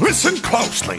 Listen closely.